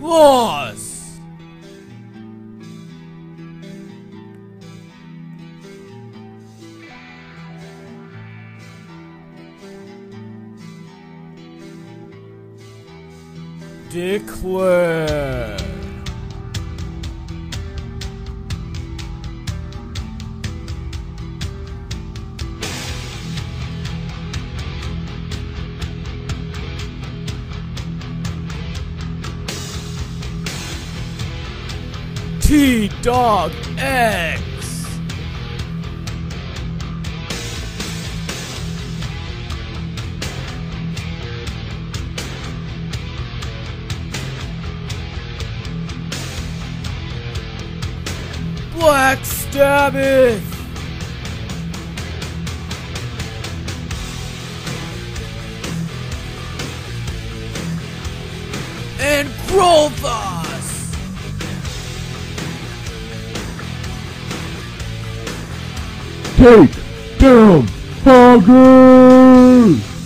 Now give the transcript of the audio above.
Loss! Declare. T Dog X. Black Stabbath. And Grolthos. Take down Hogger!